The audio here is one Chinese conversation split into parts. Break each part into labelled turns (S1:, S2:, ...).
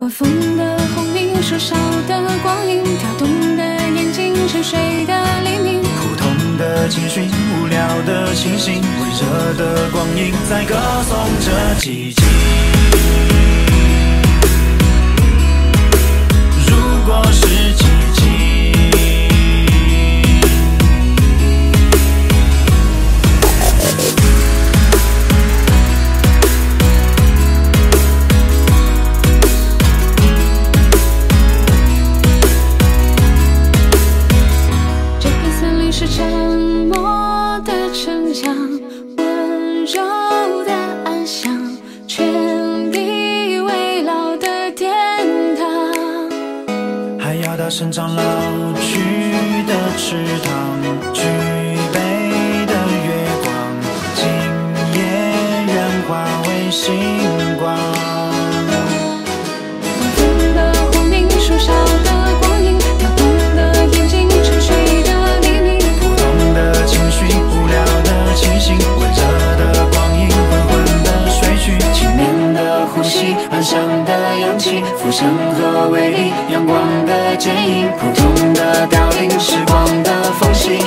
S1: 晚风的轰鸣，树梢的光影，跳动的眼睛，沉睡的黎明。
S2: 普通的情绪，无聊的清醒，温热的光影在歌颂着奇迹。如果是
S1: 城墙，温柔的安详，权力围绕的殿堂。
S2: 还要到生长老去的池塘，举杯的月光，今夜愿化为星光。氧气，浮生和威力，阳光的剪影，普通的凋零，时光的缝隙，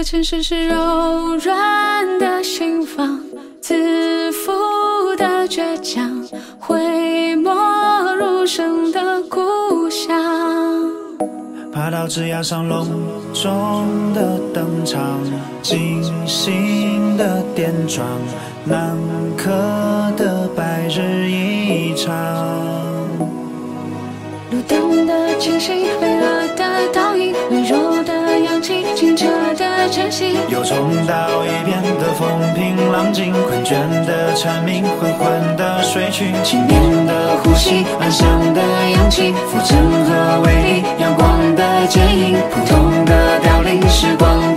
S1: 个城市是柔软的心房，自负的倔强，讳莫如深的故乡。
S2: 爬到枝桠上隆重的登场，精心的点妆，南柯的白日一场。
S1: 路灯的清晰，飞蛾晨曦。
S2: 又重蹈一遍的风平浪静，困倦的蝉鸣，昏昏的睡去，轻盈的呼吸，安详的氧气，浮沉和微粒，阳光的剪影，普通的凋零，时光